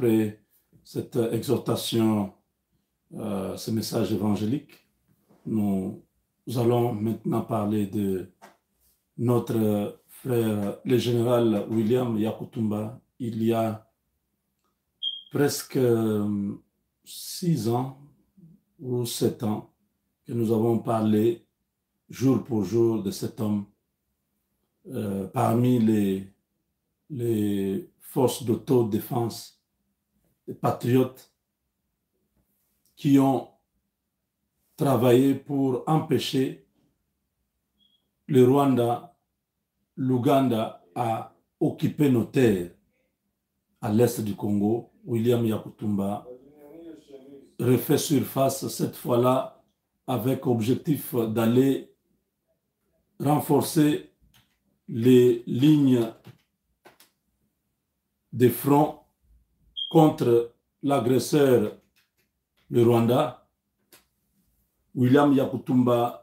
après cette exhortation, euh, ce message évangélique, nous allons maintenant parler de notre frère, le général William Yakutumba. Il y a presque euh, six ans ou sept ans que nous avons parlé jour pour jour de cet homme euh, parmi les, les forces d'autodéfense, patriotes qui ont travaillé pour empêcher le Rwanda, l'Ouganda à occuper nos terres à l'est du Congo. William Yakutumba refait surface cette fois-là avec objectif d'aller renforcer les lignes de front contre l'agresseur, le Rwanda. William Yakutumba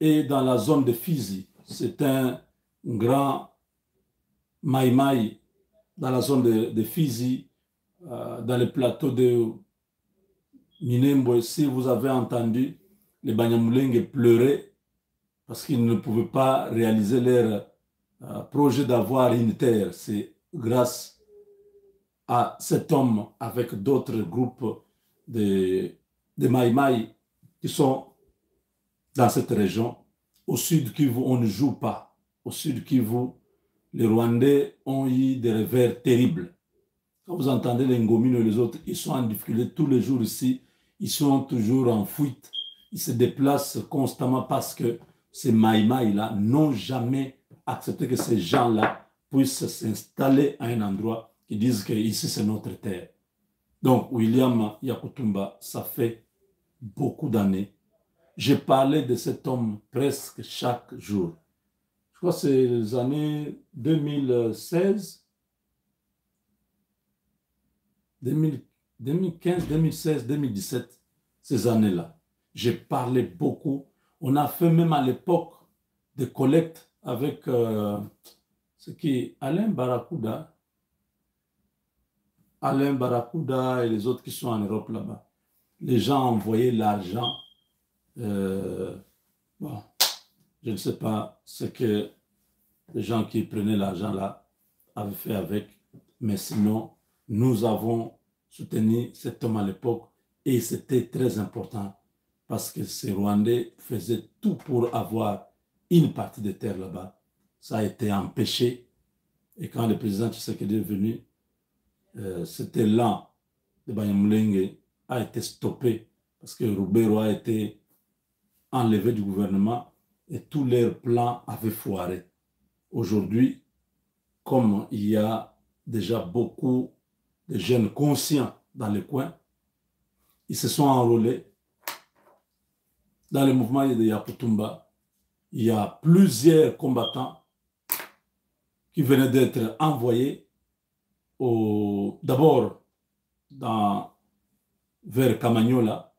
est dans la zone de Fizi. C'est un grand maïmaï dans la zone de, Fizi, euh, dans le plateau de Minembo. Si vous avez entendu les Banyamulenge pleurer parce qu'ils ne pouvaient pas réaliser leur euh, projet d'avoir une terre, c'est grâce à cet homme avec d'autres groupes de, de Maïmaï qui sont dans cette région. Au sud Kivu, on ne joue pas. Au sud Kivu, les Rwandais ont eu des revers terribles. Quand vous entendez les Ngomino et les autres, ils sont en difficulté tous les jours ici. Ils sont toujours en fuite. Ils se déplacent constamment parce que ces Maïmaï-là n'ont jamais accepté que ces gens-là puissent s'installer à un endroit qui disent que ici c'est notre terre. Donc, William Yakutumba, ça fait beaucoup d'années. J'ai parlé de cet homme presque chaque jour. Je crois que c'est les années 2016, 2015, 2016, 2017, ces années-là. J'ai parlé beaucoup. On a fait même à l'époque des collectes avec euh, ce qui Alain Barracuda, Alain Barracuda et les autres qui sont en Europe là-bas. Les gens envoyaient l'argent. Euh, bon, je ne sais pas ce que les gens qui prenaient l'argent là avaient fait avec, mais sinon, nous avons soutenu cet homme à l'époque et c'était très important parce que ces Rwandais faisaient tout pour avoir une partie des terres là-bas. Ça a été empêché. Et quand le président Tshisekedi est venu, euh, c'était là de Banyamulenge a été stoppé parce que Roubero a été enlevé du gouvernement et tous leurs plans avaient foiré. Aujourd'hui, comme il y a déjà beaucoup de jeunes conscients dans les coins, ils se sont enrôlés dans le mouvement de Yakutumba. Il y a plusieurs combattants qui venaient d'être envoyés d'abord vers Kamagnola,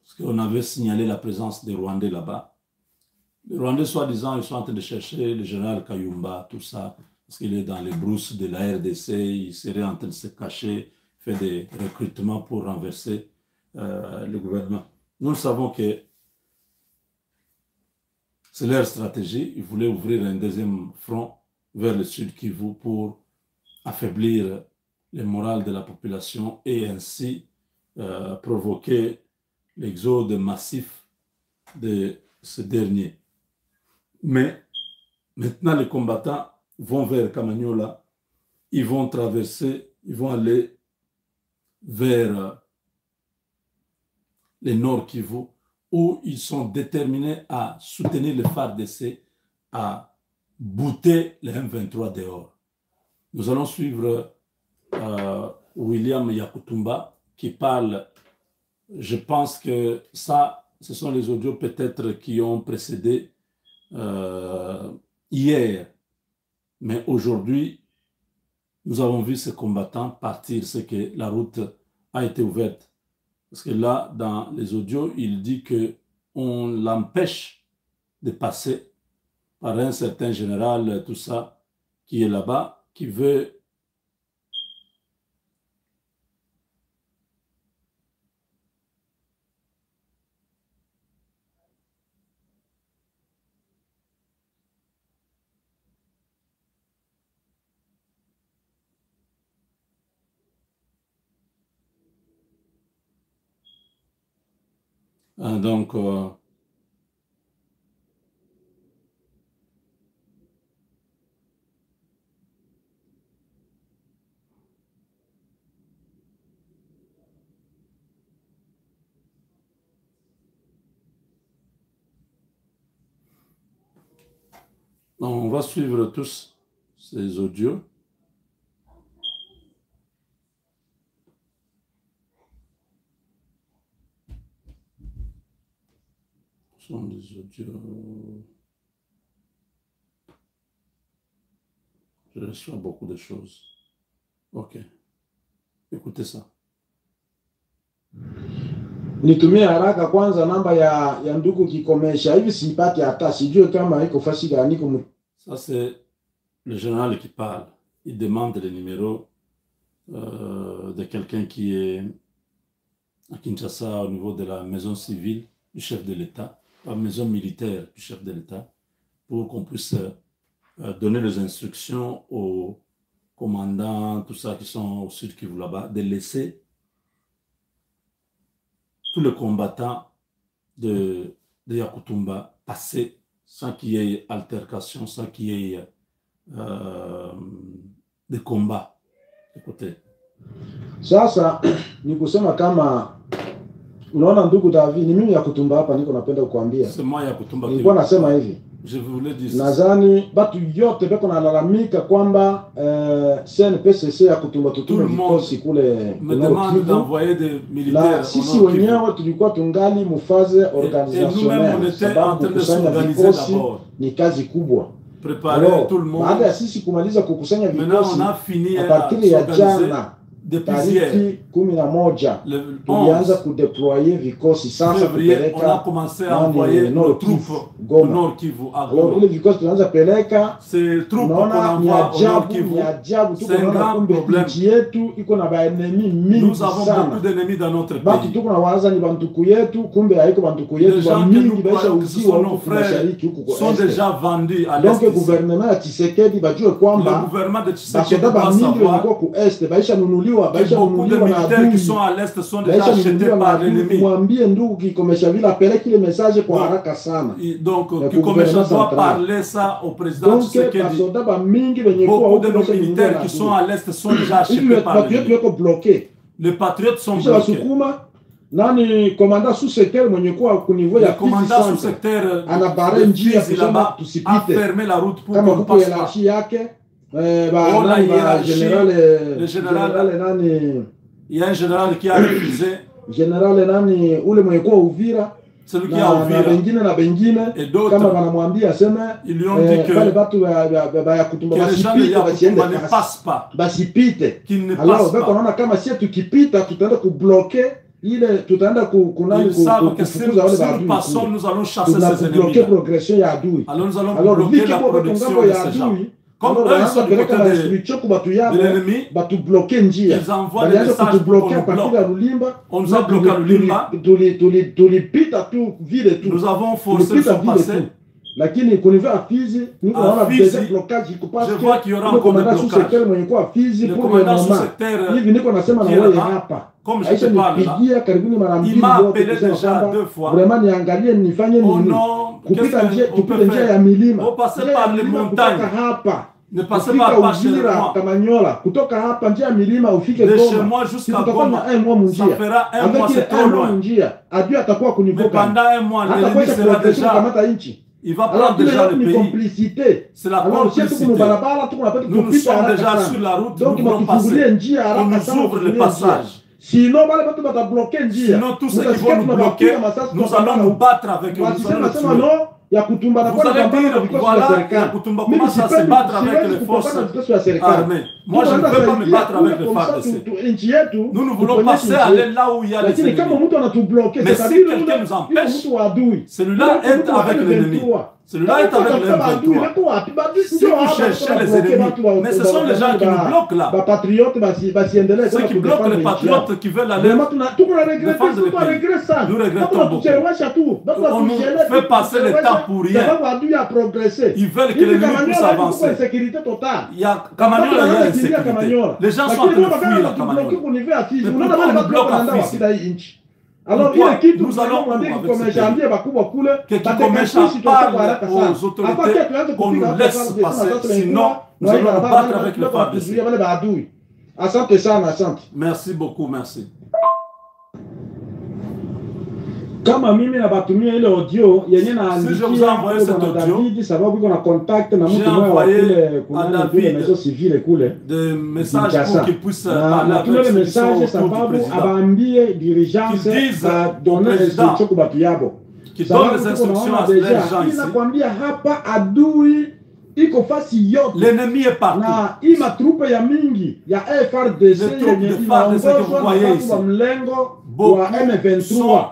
parce qu'on avait signalé la présence des Rwandais là-bas. Les Rwandais, soi-disant, ils sont en train de chercher le général Kayumba, tout ça, parce qu'il est dans les brousses de la RDC, il serait en train de se cacher, faire des recrutements pour renverser euh, le gouvernement. Nous savons que c'est leur stratégie. Ils voulaient ouvrir un deuxième front vers le sud Kivu pour affaiblir le moral de la population et ainsi euh, provoquer l'exode massif de ce dernier. Mais maintenant, les combattants vont vers Kamagnola, ils vont traverser, ils vont aller vers le nord Kivu, où ils sont déterminés à soutenir le FARDC, à bouter les M23 dehors. Nous allons suivre euh, William Yakutumba qui parle, je pense que ça, ce sont les audios peut-être qui ont précédé euh, hier. Mais aujourd'hui, nous avons vu ces combattants partir, c'est que la route a été ouverte. Parce que là, dans les audios, il dit que on l'empêche de passer par un certain général, tout ça, qui est là-bas, qui veut ah, donc, euh, on va suivre tous ces audios. Ce sont des audios. Je reçois beaucoup de choses. Ok. Écoutez ça. Nitumie haraka kwanza namba ya ya ndugu Kikomesha, hivi hata, sijue kama iko fasi gani Ça, c'est le général qui parle. Il demande le numéro euh, de quelqu'un qui est à Kinshasa au niveau de la maison civile du chef de l'État, la maison militaire du chef de l'État, pour qu'on puisse euh, donner les instructions aux commandants, tout ça qui sont au sud Kivu là-bas, de laisser tous les combattants de, Yakutumba passer sans qu'il y ait altercation, sans qu'il y ait euh, des combats. Écoutez. Sasa ni kusema kama unaona, ndugu Davi, ni mimi ya kutumba hapa, niko napenda kukuambia, C'est moi Yakutumba qui nilikuwa nasema hivi, Je voulais dire ça. nadhani batu yote beko nalalamika kwamba eh, CNPSC ya kutumba tutume Tout le monde vikosi kule me Nord demande Kivu, d'envoyer des militaires na au sisi Nord Kivu. wenyewe tulikuwa tungali mufaze Et, et nous-mêmes, on organisationnel, était en sababu train de kukusanya s'organiser vikosi d'abord, ni kazi kubwa. préparer Alors, tout le monde. baada ya sisi kumaliza kukusanya Maintenant, vikosi on a fini a à partir ya s'organiser jana depuis hier, tariki kumi na moja tulianza kudeploye vikosi sasa kupeleka alors ile vikosi tunaanza peleka unaona ni ajabu ni ajabu tuko naona kumbe nchi yetu iko na baenemi mingi sana batu tuko na waza ni bantuku yetu kumbe haiko bantuku yetu bamingi baisha uziwa huku mashariki huku kwa donc gouvernement ya Tshisekedi bajue kwamba basoda bamingi walikuwa ku este baisha nunuliwa beaucoup de militaires qui sont à l'est sont déjà achetés par l'ennemi. Kikomesha Donc, doit parler ça au président Tshisekedi. Beaucoup de nos militaires qui sont à l'est sont déjà achetés par l'ennemi. Les patriotes sont bloqués. nani komanda sous-secteur mwenye kuwa kuniveau Le ya njia kusema tusipite kama kuko hierarchie yake eh, ba Oh, la nani ba hiérarchie, generale le général- nani? Il y a un général qui a refusé, generale nani? Ule mwenye kuwa Uvira. Celui qui a na ouvert. bengine na bengine. Et kama d'autres, wanamwambia aseme ils lui ont eh, dit que, ya kutumba basipite basiende. Yakutumba ne passent pas, basipite. Ne alors passent beko pas. naona kama sie tukipita tutaenda kubloke ile tutaenda kufukuza wale maadui tunabloke progression ya adui Alors nous allons alors bloquer viki kwa ngambo ya adui Comme eux, ils sont du côté de, de l'ennemi, envoient des messages pour Lulimba On nous a bloqué à Lulimba. Nous avons forcé son passé. Tu lakini kuniva a Fizi niko À naona Fizi, deja blocage iko parce je que vois qu'il y aura ule encore des commandant sous blocages. secteur mwenye kuwa Fizi Le pour le commandant moment. sous-secteur, hivi niko nasema na qui est wewe là-bas, hapa. comme je Aisha te parle là, nipigia karibuni mara il mbili m'a zote appelé kusema déjà kwamba deux fois. vraiment niangalie nifanye Oh nini? non, qu'est-ce kupita njia qu'on tupite peut njia ya faire milima. On passait Njia par ya les milima montagnes. kutoka hapa. Ne passez kufika pas par chez Uvira moi. Kamanyola kutoka hapa njia ya milima ufike De chez Goma. moi Si jusqu'à tutafanya Goma, un mois ça munjia fera un avec mois, ile c'est trop un mois loin. munjia adui atakuwa Mais kunivuka pendant un mois, hata l'ennemi kwenda sera progression déjà, kukamata nchi il va prendre déjà le pays. complicité C'est la alors complicité. Nous nous sommes déjà sur la route, donc nous voulons passer. On nous ouvre le passage. sinon Sinon, tous ceux qui vont nous bloquer, nous allons nous battre avec eux. Nous allons sema tuer. Ya kutumba na Vous kwa kupambana voilà, serikali Yakutumba mimi sipendi battre avec les forces serikali armées. Moi, je ne peux pas me battre avec les FARDC. Nous, nous voulons passer, aller là où il y a kama ennemis. Mais si quelqu'un nous empêche, Celui-là est avec l'ennemi. M23. Celui-là est avec le M23. Si vous cherchez les ennemis, mais ce sont les gens qui nous bloquent là. Ceux qui bloquent les patriotes qui veulent aller. Défendre le pays. Nous regrettons beaucoup. On nous fait passer le temps pour rien. Ils veulent que Kamanyola puisse avancer. Il y a Kamanyola, il y a l'insécurité. Les gens sont en train de fuir la Kamanyola. bloque wanaenda à nchi Alors Pourquoi ile kitu nous allons ambie bakubwa kule Que batekatisi Kikomesha tutoke kwa parle haraka aux autorités qu'on nous laisse passer, sinon nous allons wale battre avec le asante. Merci beaucoup, merci. Kama mimi nabatumia ile audio yenye Si je vous naandikia sababu iko na contact na mtu mmoja wa kule civile kule Kinshasa. pour qu'ils puissent na parler natuma avec ile ceux qui sont message sababu abaambie instruction kwa yabo Qui donnent sababu les instructions à les gens hii ici. nakwambia hapa adui iko fasi yote L'ennemi est partout. na hii matrupe ya mingi ya FRDC yenye de FARDC que vous inaongozwa na voyez watu ici. wa mlengo Beaucoup wa M23 sont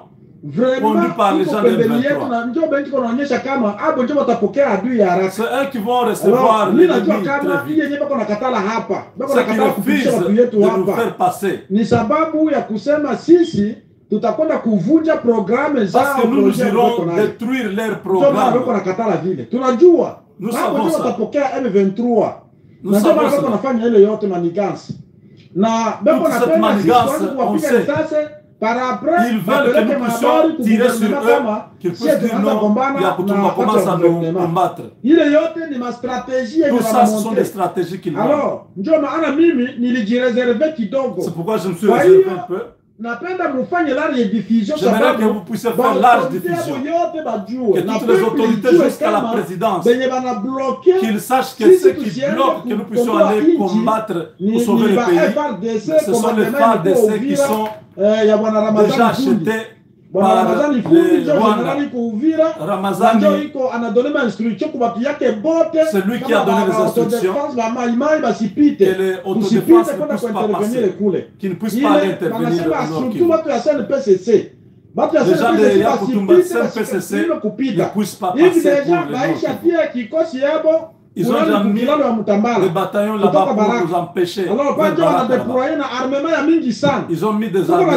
vraiment conduits par les iko gens de pembeni M23. yetu na njo benchi kunaonyesha kama hapo njo watapokea adui ya haraka C'est eux qui vont recevoir Alors, mi najua l'ennemi kama très hii vite. yenyewe bako nakatala hapa bako Ceux qui nakatala kupitisha refusent watu yetu de nous hapa faire passer. ni sababu ya kusema sisi tutakwenda kuvunja programe Parce zao que nous, nous projet irons wako nayo. détruire leur Ndio maana bako programme. nakatala vile tunajua Nous hapo savons ndio ça. watapokea M23 Nous na ndio maana savons bako cela. nafanya ile yote manigansi na bako Toute cette napenda sisi manigance, tuanze on kuwapiga sait. risasi par après Ils veulent que nous puissions tirer sur eux, qu'ils puissent dire non, gombana il y a na Koutouma wakati commence à nous combattre. Tout ça, ce sont des stratégies qu'ils kidogo C'est pourquoi je me suis réservé un peu. Napenda mufanye large diffusion J'aimerais que vous puissiez faire large diffusion. Que toutes les autorités jusqu'à la présidence, qu'ils sachent que ceux qui bloquent, que nous puissions aller combattre pour sauver le pays. Ce sont les FARDC qui sont bwana déjà achetés bwana Ramadhani na Ramazani, iko ma instruction kwa batu yake bote. C'est lui qui a donné les instructions. maimai basipite usipite autodéfenses ne puissent pas passer, ne intervenir Nord surtout watu ya watu ya basipite kupita hivi deja maisha pia kikosi yabo Ils ont Mutambala? bataillons Kutoka là-bas pour nous empêcher. alors armement mingi sana Ils ont mis des armements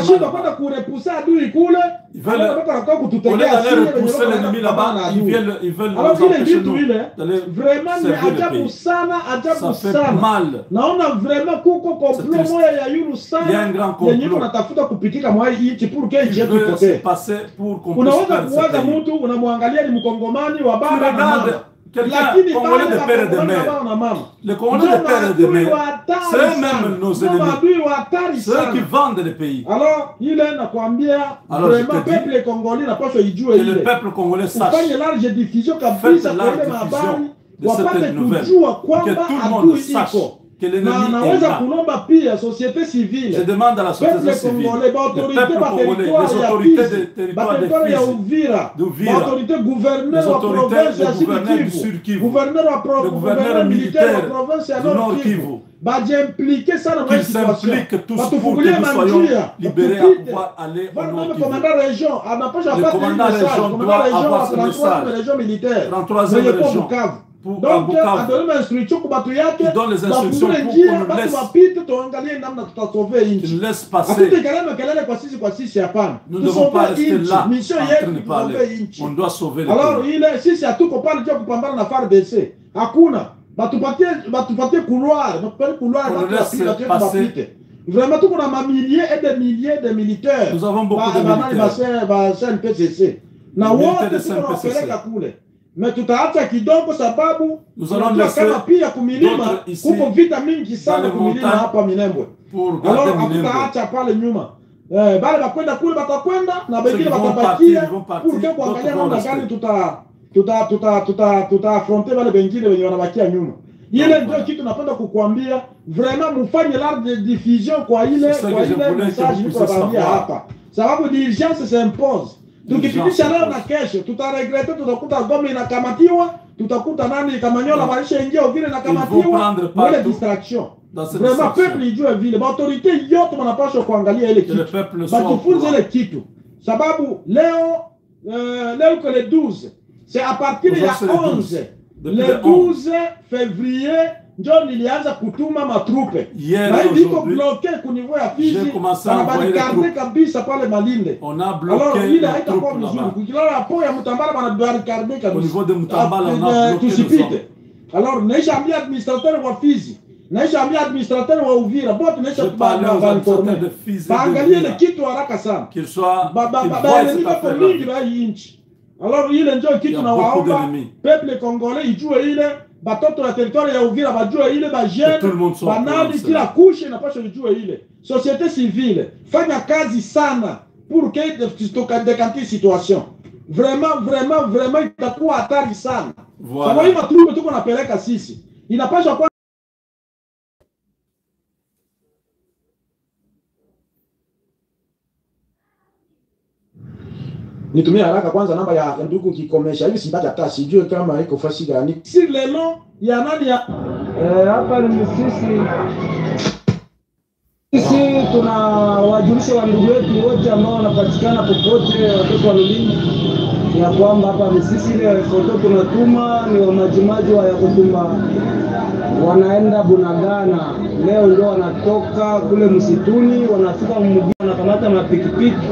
Ils veulent- wenye repousser l'ennemi là-bas, ils veulent, ils veulent Alors nous empêcher d'aller vraiment le pays. sana ajabu Ça fait sana mal. naona vraiment kuko complot triste. moya ya yulu Il y a un grand complot. natafuta kupitika mwa hii nchi pour que nchi qui yetu veut se ipotee passer pour qu'on puisse unaweza kuwaza mtu unamwangalia ni mkongomani wa Tu baba na mama. regardes quelqu'un, Congolais de père et de mère. na Les Congolais de père et de mère, c'est eux-mêmes nos ennemis. Ceux qui vendent le pays. alors ile nakwambia Alors, je vraiment peuple congolais napaswa ijue Que le peuple congolais sache Faites large diffusion de cette nouvelle. que tout le monde sache que na l'ennemi est naweza là. kulomba pia société Je civile demande à la société civile, congolais baautorité baterritoire ya Uvira baautorité gouverneur les wa autorités, province le ya Sud gouverneur du Kivu. Sud Kivu, gouverneur wa pro- le gouverneur gouverneur militaire wa province ya du Nord Nord Kivu. Kivu, bajiimplike sana mwa manjia commandant région anapasha région Commandant doit région avoir wa ce 33 message. région militaire. 33e mwenye kwa région. Bukavu Pour, donc qui donne les instructions pour qu'on nous laisse, laissent passer. Nous ne devons pas rester là mission en train de parler. On doit sauver le alors sisi hatuko pale jua kupambana na FARDC hakuna batupatie batupatie couloir batupatie couloir On batu laisse wapite, batu yetu passer. wapite vraiment tuko na mamilliers et des milliers de militaires. Nous avons beaucoup Ba- de militaires. ba nawapeleka kule me tutaacha kidogo sababu Nous allons tunajua laisser kama pia kumilima d'autres ici kuko vita mingi dans sana les kumilima montagnes hapa Minembwe pour alors garder Minembwe. hatutaacha pale nyuma eh, bale bakwenda kule batakwenda na bengine Ceux qui vont batabakia partir, ils vont partir, pour que kuangalia d'autres vont namna rester. gani tuta tuta tuta tuta tuta affronter wale wengine wenye wanabakia nyuma ile Donc, ndio voilà. kitu napenda kukuambia vraiment mufanye large diffusion kwa ile C'est ça kwa que je ile voulais que message vous niko puissiez nawaambia savoir. hapa sababu diligence s'impose tukipitisha Diligence leo na kesho tutaregrete tutakuta Goma inakamatiwa tutakuta nani Kamanyola maisha ingia vont inakamatiwa partout distraction. vraiment peuple ijue vile baautorité yote wanapaswa kuangalia ile Que le kitu. batufunze ile kitu. Sababu leo uh, leo iko le 12 c'est à partir ya Aujourd'hui, c'est le 12. 11 Depuis le le 12 février njo nilianza kutuma matrupe. Hier na et hivi iko aujourd'hui, bloke kuniveau ya Fizi J'ai commencé à envoyer les banabarikarde troupes. kabisa pale Malinde. On a alors bloqué ile les haitakuwa troupes vizuri là-bas. kukilala po ya Mutambala banabarikarde Au kabisa. Niveau de Mutambala, on Ah, a eh, bloqué nos tusipite. hommes. alors naisha ambia administrateur wa Fizi. Naisha ambia administrateur wa Uvira. Bote naisha Je parlais aux bainforme administrateurs de Fizi et baangalie de ile Vira, kitu haraka sana. Qu'ils soient, Ba- ba- qu'ils ba- voient baenemi cette bako affaire-là. mingi ba hii nchi. Alors ile njo Il y kitu a na beaucoup waomba d'ennemis. peuple congolais ijue ile batoto ya territoire ya Uvira bajue ile bajene de kila kushe inapaswa ijue ile. Société civile fanya kazi sana pour que dekante situation. Vraiment vraiment vraiment itakuwa hatari sana. Sababu hii matrupe tuko napeleka sisi inapaswa kwa nitumie haraka kwanza namba ya, ndugu kikomesha hivi sipati hata sijue kama iko fasi gani si leno ya nani ya Eh, hapa ni sisi. Sisi tunawajulisha wandugu wetu wote ambao wanapatikana popote, watoto wa Lulini, ya kwamba hapa ni sisi. Ile foto tunatuma ni wa majimaji wa Yakutumba, wanaenda Bunagana leo, ndio wanatoka kule msituni, wanafika Mugina, wanakamata mapikipiki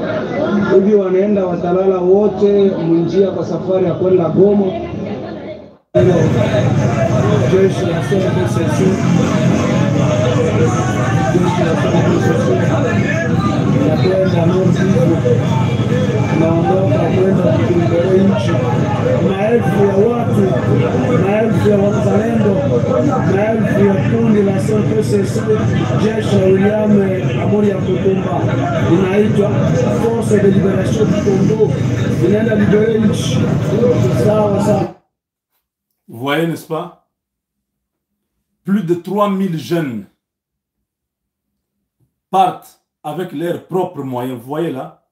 hivi, wanaenda watalala wote munjia kwa safari ya kwenda Goma. Jeshi la SNPCC jeshi la SNPCC inakwenda Nord Kivu, inaondoka kwenda kukimbele nchi. Vous voyez, n'est-ce pas? Plus de 3000 jeunes partent avec leurs propres moyens. Vous voyez là?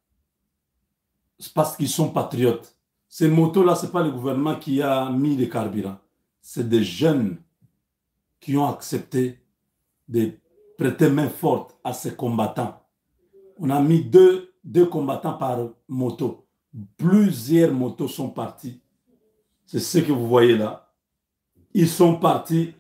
C'est parce qu'ils sont patriotes. Ces motos-là, ce n'est pas le gouvernement qui a mis les carburants. C'est des jeunes qui ont accepté de prêter main forte à ces combattants. On a mis deux, combattants par moto. Plusieurs motos sont parties. C'est ce que vous voyez là. Ils sont partis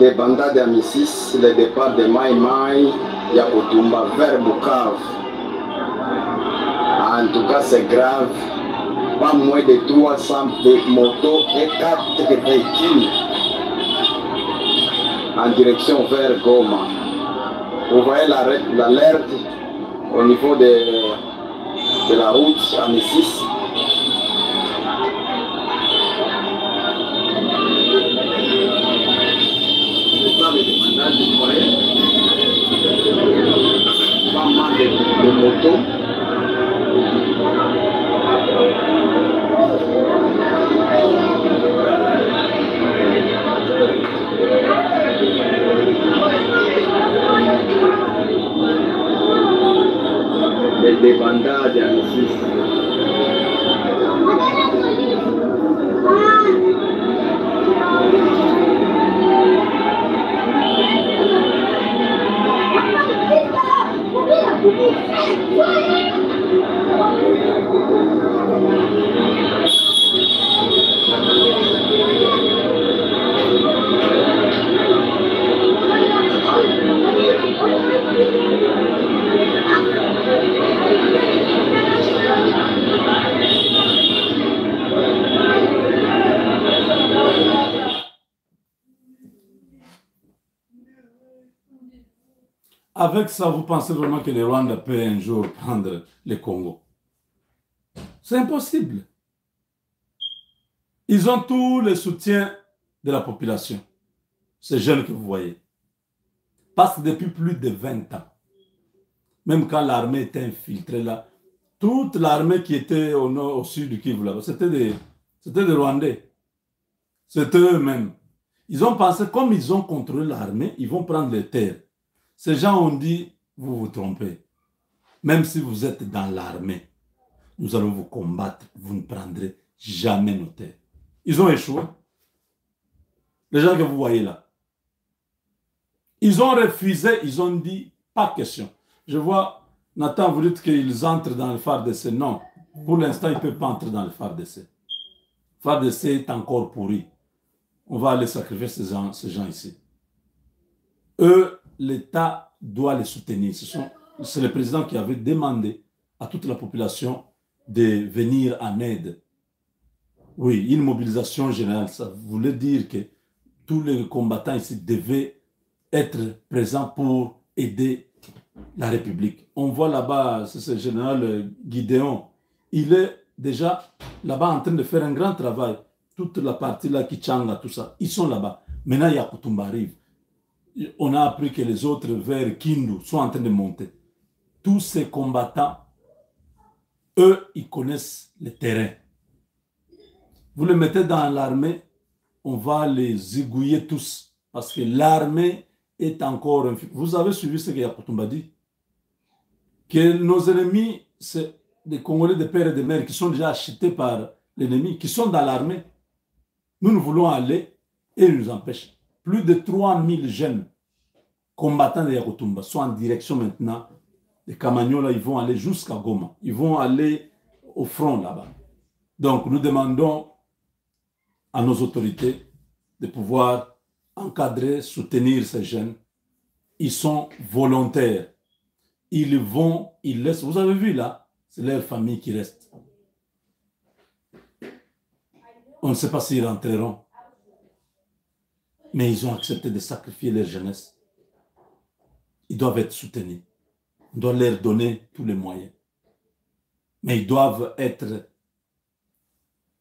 des bandades à Missis, le départ de Mai, Yakutumba vers. En tout cas, c'est grave. Pas moins de 300 de motos et 4 véhicules en direction vers Goma. Vous voyez l'alerte au niveau de, de la route à voyez Pas mal de, de motos. Des débandages à Avec ça, vous pensez vraiment que le Rwanda peut un jour prendre le Congo? C'est impossible. Ils ont tout le soutien de la population. Ces jeunes que vous voyez. Parce que depuis plus de 20 ans, même quand l'armée était infiltrée là, toute l'armée qui était au nord, au sud du Kivu là, c'était des, c'était des Rwandais. C'était eux-mêmes. Ils ont pensé, comme ils ont contrôlé l'armée, ils vont prendre les terres. Ces gens ont dit, vous vous trompez. Même si vous êtes dans l'armée, nous allons vous combattre. Vous ne prendrez jamais nos terres. Ils ont échoué. Les gens que vous voyez là. Ils ont refusé, ils ont dit, pas question. Je vois, Nathan, vous dites qu'ils entrent dans le phare d'essai. Non, pour l'instant, ils ne peuvent pas entrer dans le phare d'essai. Le phare d'essai est encore pourri. On va aller sacrifier ces gens, ces gens ici. Eux, l'État doit les soutenir. C'est le président qui avait demandé à toute la population de venir en aide. Oui, une mobilisation générale, ça voulait dire que tous les combattants ici devaient être présents pour aider la République. On voit là-bas, c'est ce général Guidéon, il est déjà là-bas en train de faire un grand travail. Toute la partie là, Kichanga, tout ça, ils sont là-bas. Maintenant, Yakutumba arrive. On a appris que les autres vers Kindu sont en train de monter. Tous ces combattants, eux, ils connaissent le terrain. Vous les mettez dans l'armée, on va les aiguiller tous. Parce que l'armée est encore... Vous avez suivi ce que Yakutumba dit? Que nos ennemis, c'est des Congolais de père et de mère qui sont déjà achetés par l'ennemi, qui sont dans l'armée. Nous, nous voulons aller et ils nous empêchent. Plus de 3000 jeunes combattants de Yakutumba sont en direction maintenant des Camagnola. Ils vont aller jusqu'à Goma. Ils vont aller au front là-bas. Donc, nous demandons à nos autorités de pouvoir encadrer, soutenir ces jeunes. Ils sont volontaires. Ils vont, ils laissent. Vous avez vu là, c'est leur famille qui reste. On ne sait pas s'ils rentreront. Mais ils ont accepté de sacrifier leur jeunesse. Ils doivent être soutenus. On doit leur donner tous les moyens. Mais ils doivent être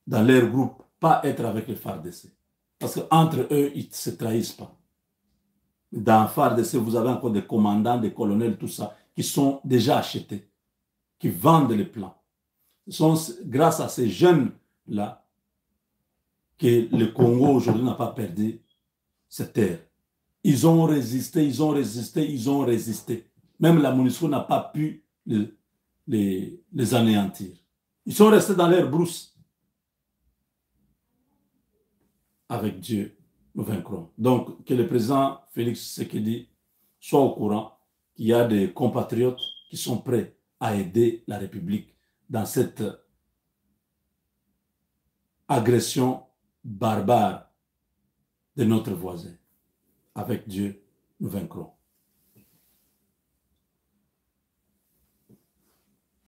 dans leur groupe, pas être avec les FARDC. Parce qu'entre eux, ils ne se trahissent pas. Dans FARDC, vous avez encore des commandants, des colonels, tout ça, qui sont déjà achetés, qui vendent les plans. Ce sont grâce à ces jeunes-là que le Congo aujourd'hui n'a pas perdu cette terre. Ils ont résisté, ils ont résisté, ils ont résisté. Même la munition n'a pas pu les, les, les anéantir. Ils sont restés dans leur brousse. Avec Dieu, nous vaincrons. Donc, que le président Félix Sekedi soit au courant qu'il y a des compatriotes qui sont prêts à aider la République dans cette agression barbare de notre voisin. Avec Dieu, nous vaincrons.